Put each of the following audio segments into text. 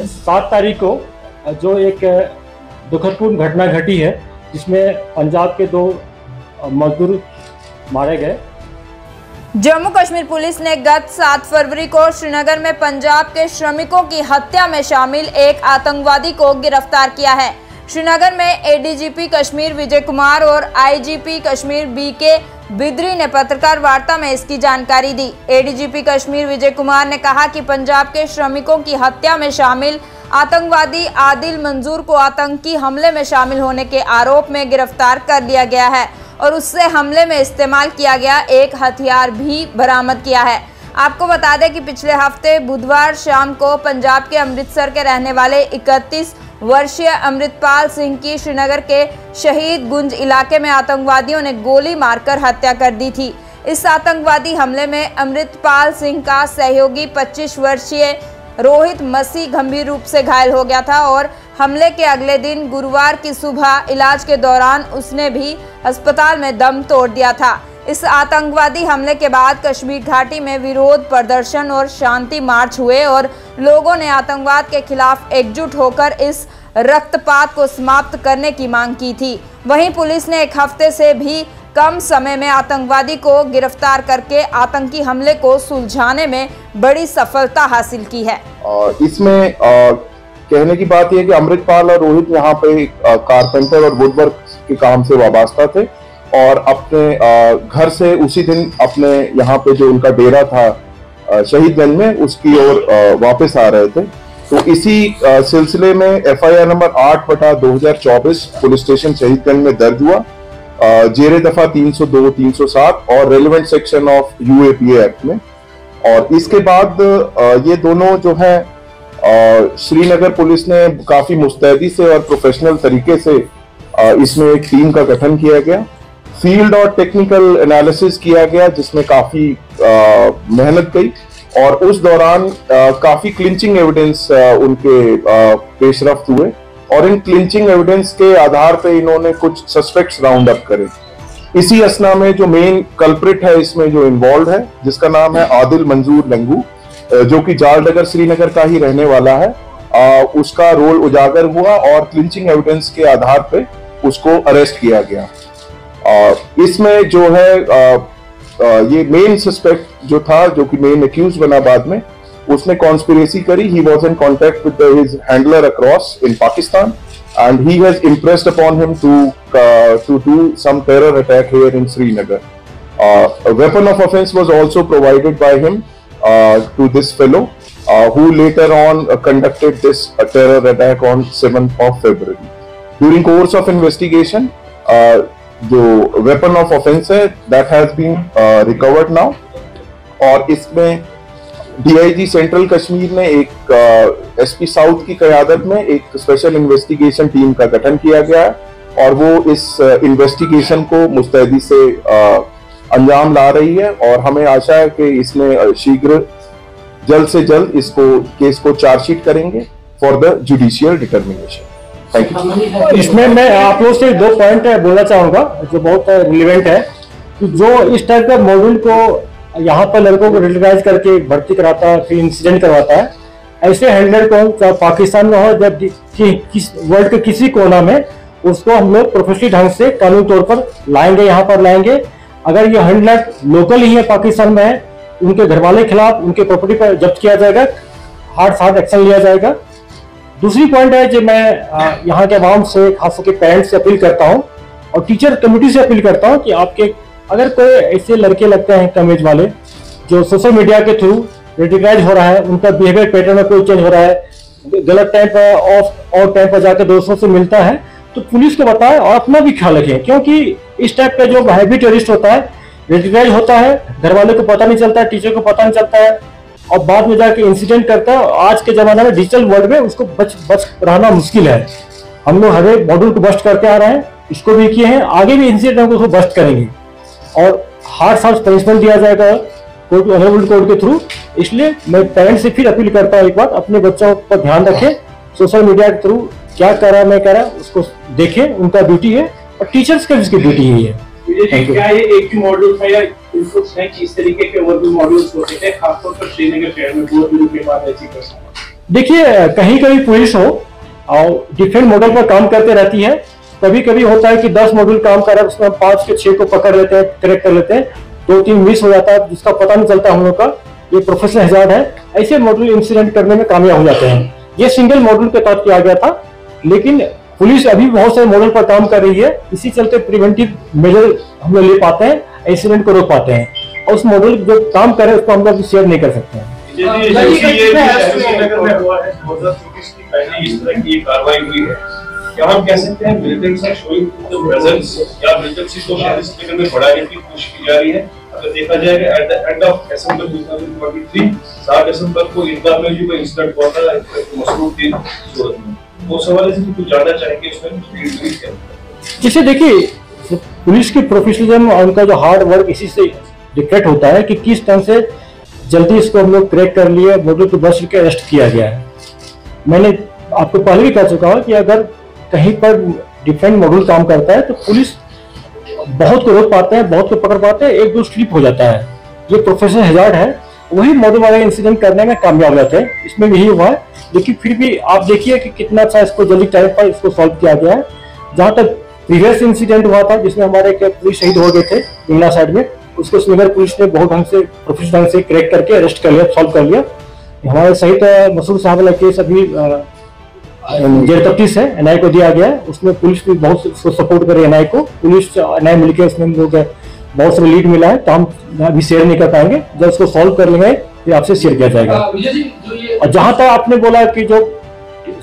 सात तारीख को जो एक दुखदपूर्ण घटना घटी है, जिसमें पंजाब के दो मजदूर मारे गए। जम्मू कश्मीर पुलिस ने गत 7 फरवरी को श्रीनगर में पंजाब के श्रमिकों की हत्या में शामिल एक आतंकवादी को गिरफ़्तार किया है। श्रीनगर में एडीजीपी कश्मीर विजय कुमार और आईजीपी कश्मीर बी के बिद्री ने पत्रकार वार्ता में इसकी जानकारी दी। एडीजीपी कश्मीर विजय कुमार ने कहा कि पंजाब के श्रमिकों की हत्या में शामिल, आतंकवादी आदिल मंजूर को आतंकी हमले में शामिल होने के आरोप में गिरफ़्तार कर लिया गया है और उससे हमले में इस्तेमाल किया गया एक हथियार भी बरामद किया है। आपको बता दें कि पिछले हफ़्ते बुधवार शाम को पंजाब के अमृतसर के रहने वाले 31 वर्षीय अमृतपाल सिंह की श्रीनगर के शहीद गुंज इलाके में आतंकवादियों ने गोली मारकर हत्या कर दी थी। इस आतंकवादी हमले में अमृतपाल सिंह का सहयोगी 25 वर्षीय रोहित मसी गंभीर रूप से घायल हो गया था और हमले के अगले दिन गुरुवार की सुबह इलाज के दौरान उसने भी अस्पताल में दम तोड़ दिया था। इस आतंकवादी हमले के बाद कश्मीर घाटी में विरोध, प्रदर्शन और शांति मार्च हुए और लोगों ने आतंकवाद के खिलाफ एकजुट होकर इस रक्तपात को समाप्त करने की मांग की थी। वहीं पुलिस ने एक हफ़्ते से भी कम समय में आतंकवादी को गिरफ़्तार करके आतंकी हमले को सुलझाने में बड़ी सफलता हासिल की है। इसमें कहने की बात यह कि अमृतपाल और रोहित यहाँ पे कारपेंटर और वुडवर्क के काम से वाबस्ता थे। और अपने घर से उसी दिन अपने यहाँ पे जो उनका डेरा था शहीदगंज में उसकी ओर वापस आ रहे थे। तो इसी सिलसिले में एफआईआर नंबर आठ बटा दो पुलिस स्टेशन शहीदगंज में दर्ज हुआ। जेरे दफ़ा 302, 307 और relevant section of UAPA act में। और इसके बाद ये दोनों जो है श्रीनगर पुलिस ने काफ़ी मुस्तैदी से और प्रोफेशनल तरीके से इसमें एक टीम का गठन किया गया। फ़ील्ड और टेक्निकल एनालिसिस किया गया जिसमें काफ़ी मेहनत गई और उस दौरान आ, काफ़ी क्लिंचिंग एविडेंस उनके पेशरफ हुए और इन क्लिंचिंग एविडेंस के आधार पे इन्होंने कुछ सस्पेक्ट्स राउंड अप करे। इसी असना में जो मेन कल्प्रिट है इसमें जो इन्वॉल्व है जिसका नाम है आदिल मंजूर लंगू जो कि जालडगर श्रीनगर का ही रहने वाला है आ, उसका रोल उजागर हुआ और क्लिंचिंग एविडेंस के आधार पे उसको अरेस्ट किया गया। इसमें जो है आ, आ, ये मेन सस्पेक्ट जो था जो कि मेन अक्यूज बना बाद में उसने कॉन्स्पिरेसी करी। He was in contact with his handler across in Pakistan and he has impressed upon him to to do some terror attack here in Srinagar weapon of offence was also provided by him to this fellow who later on conducted this terror attack on seven of February during course of investigation जो weapon of offence है that has been recovered now और इसमें DIG central Kashmir ने एक SP uh, south की क्यादत में एक स्पेशल इन्वेस्टिगेशन टीम का गठन किया गया है और वो इस इन्वेस्टिगेशन uh, को मुस्तैदी से uh, अंजाम ला रही है और हमें आशा है कि इसमें शीघ्र जल्द से जल्द इसको केस को चार्जशीट करेंगे फॉर द जुडिशियल डिटर्मिनेशन इसमें मैं आप लोग से दो पॉइंट बोलना चाहूँगा जो बहुत रिलेवेंट है। कि जो इस टाइप का मॉड्यूल को यहाँ पर लड़कों को रिलीगाइज करके भर्ती कराता है फिर इंसिडेंट करवाता है ऐसे हैंडलर को चाहे पाकिस्तान में हो जब कि, किस वर्ल्ड के किसी कोना में उसको हम लोग प्रोफेशनल ढंग से कानूनी तौर पर लाएँगे यहाँ पर लाएँगे। अगर ये हैंडलर लोकल ही है पाकिस्तान में है उनके घर वाले खिलाफ उनके प्रॉपर्टी पर जब्त किया जाएगा हार्ड हार्ड एक्शन लिया जाएगा। दूसरी पॉइंट है जो मैं यहाँ के आवाम से, खास करके पेरेंट्स से अपील करता हूँ और टीचर कम्युनिटी से अपील करता हूँ कि आपके, अगर कोई ऐसे लड़के लगते हैं कम एज वाले जो सोशल मीडिया के थ्रू रेडिकलाइज हो रहा है, उनका बिहेवियर पैटर्न में कोई चेंज हो रहा है, गलत टाइम पर ऑफ़ और टाइम पर जाकर दोस्तों से मिलता है तो पुलिस को बताए और अपना भी ख्याल रखें, क्योंकि इस टाइप का जो हैवी टेरिस्ट होता है रेडिकलाइज होता है, घर वाले को पता नहीं चलता है टीचर को पता नहीं चलता है और बाद में जाके इंसिडेंट करता है आज के जमाने में डिजिटल वर्ल्ड में उसको बच बच रहना मुश्किल है। हम लोग हर एक मॉड्यूल को बस्ट करते आ रहे हैं इसको भी किए हैं आगे भी इंसिडेंट उसको बस्ट करेंगे। और हार्ड हार्ड पनिशमेंट दिया जाएगा कोर्ट ऑनरेबल कोर्ट के थ्रू इसलिए मैं पेरेंट्स से फिर अपील करता हूँ एक बार अपने बच्चों पर ध्यान रखें सोशल मीडिया के थ्रू क्या कर रहा है मैं कर रहा उसको देखें उनका ड्यूटी है और टीचर्स का भी उसकी ड्यूटी यही है। क्या ये एक ही मॉड्यूल इनको इस तरीके के और भी मॉड्यूल्स होते थे खासतौर पर श्रीनगर शहर में बहुत दिनों के बाद ऐसी देखिए कहीं कहीं पुलिस हो और डिफरेंट मॉडल पर काम करते रहती है। कभी कभी होता है कि दस मॉड्यूल काम कर रहा है, उसमें हम पाँच के छह को पकड़ लेते हैं करेक्ट कर लेते हैं। दो तीन मिस हो जाता है, जिसका पता नहीं चलता हम लोग का, ये प्रोफेशनल हज़ार है। ऐसे मॉड्यूल इंसिडेंट करने में कामयाब हो जाते हैं। ये सिंगल मॉड्यूल के तहत किया गया था, लेकिन पुलिस अभी बहुत सारे मॉडल पर काम कर रही है। इसी चलते प्रिवेंटिव मेजर हम लोग ले पाते हैं। इंसिडेंट को रोक पाते हैं। और उस मॉडल जो काम करे उसको हम लोग शेयर नहीं कर सकते हैं। ये भी श्रीनगर में हुआ है? 2024 की पहली इस तरह की ये कार्रवाई हुई है। क्या हम कह सकते हैं militants are showing the presence या मिलिटेंसी को श्रीनगर में बढ़ाने की कोशिश की जा रही है? अगर देखा जाएगा at the end of December 2023 7 दिसंबर को ईदगाह में जो इंसिडेंट हुआ था मसरूफ दिन सूरत में। वो सवाल है कुछ जानना चाहेंगे इसमें? जैसे देखिए पुलिस की प्रोफेशनलिज्म और उनका जो हार्ड वर्क इसी से डिक्रेट होता है कि किस तरह से जल्दी इसको हम लोग क्रैक कर लिए मॉडल को बस के अरेस्ट किया गया है। मैंने आपको पहले भी कह चुका हूँ कि अगर कहीं पर डिफरेंट मॉडल काम करता है तो पुलिस बहुत को रोक पाते हैं, बहुत को पकड़ पाते हैं, एक दो स्लिप हो जाता है। ये प्रोफेसर हज़ार है। वही मॉडल वाले इंसिडेंट करने में कामयाब रहते हैं। इसमें यही हुआ है। लेकिन फिर भी आप देखिए कि कितना अच्छा इसको जल्दी टाइम पर इसको सॉल्व किया गया है। जहाँ तक प्रीवियस इंसिडेंट हुआ था जिसमें हमारे एक पुलिस शहीद हो गए थे इंगला साइड में। उसको श्रीनगर पुलिस ने बहुत ढंग से प्रोफेशनल ढंग से क्रैक करके अरेस्ट कर लिया सॉल्व कर लिया। हमारे शहीद मसूर साहब वाला केस अभी जेल तफ्तीश है एनआई को दिया गया है। उसमें पुलिस भी बहुत उसको सपोर्ट करे एनआई को। पुलिस एनआई मिलकर उसमें हम लोग बहुत सारे लीड मिला है तो हम अभी शेयर नहीं कर पाएँगे। जब उसको सॉल्व कर लेंगे फिर आपसे शेयर किया जाएगा। और जहाँ तक आपने बोला कि जो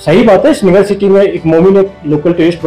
सही बात है श्रीनगर सिटी में एक मोमिन एक लोकल टेरिस्ट